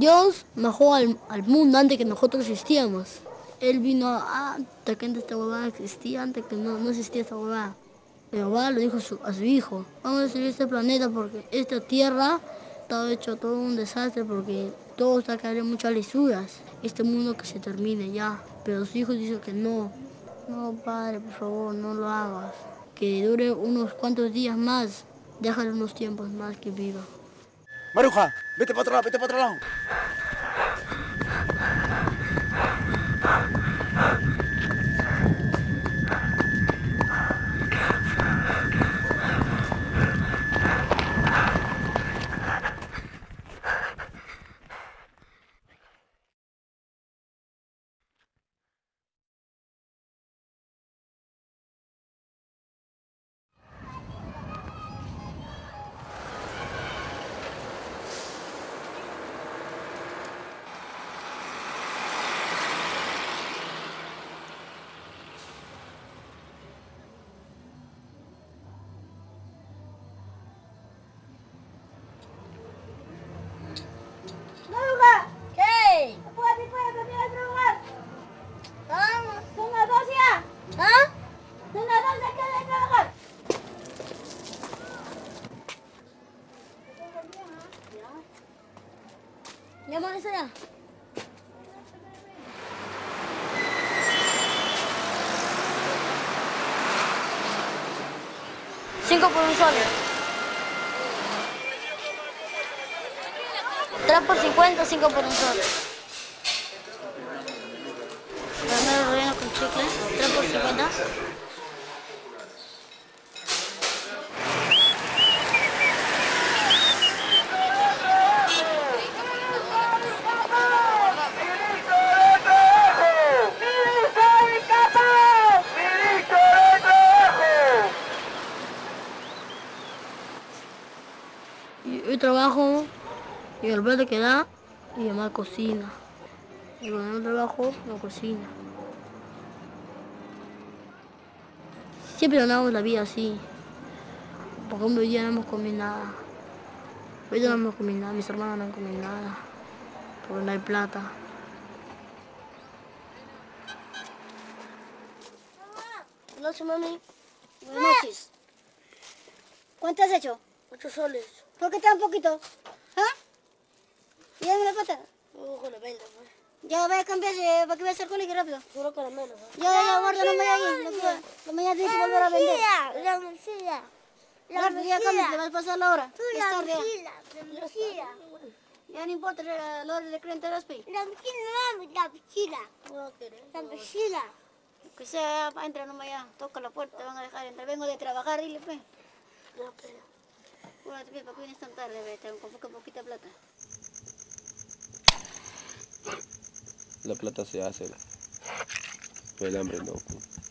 Dios mejoró al, mundo antes que nosotros existíamos. Él vino hasta que antes esta huevada existía, antes que no, existía esta huevada. Jehová lo dijo a su, a su hijo, vamos a destruir este planeta porque esta tierra está hecho todo un desastre porque todo está cayendo muchas lisuras. Este mundo que se termine ya. Pero su hijo dice que no. No, padre, por favor, no lo hagas. Que dure unos cuantos días más. Déjale unos tiempos más que viva. Maruja, vete para otro lado, vete para otro lado. ¿Qué? Son las 12 ya. ¿Ah? Son las 12 que hay que trabajar. ¿Llaman esa ya? Cinco por un sol. Tres por cincuenta, cinco por un sol. Primero relleno con chicle, tres por cincuenta. Yo trabajo y el plata que da y además cocina. Y cuando no trabajo, no cocina. Siempre ganamos la vida así. Por ejemplo, hoy día no hemos comido nada. Hoy día no hemos comido nada, mis hermanos no han comido nada. Porque no hay plata. Noches, mami. Buenas noches. ¿Cuánto has hecho? Ocho soles. ¿Por qué tan poquito? ¿Ah? ¿Ya me la pata? Ojo la venda, pues. Ya voy a cambiarse para que vaya a hacer colegio rápido. Puro caramelo, pues. Ya, ya, guarda, no me. Lo que- Lo mañana tienes que volver a vender. La mochila. La Guarda, ya cambia, te vas a pasar la hora. Es La mochila. La mochila. Ya no importa la hora de creen te raspe. La mochila, mami. La mochila. La mochila. Que sea, entra nomás ya. Toca la puerta, te van a dejar entrar. Vengo de trabajar, dile, pe. No, pero... La plata se hace, pero el hambre no. pues.